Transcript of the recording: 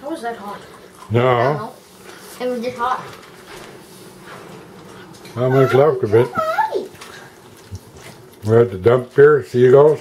How was that hot? No, It was just hot. how much left of it? We're at the dump here, see you.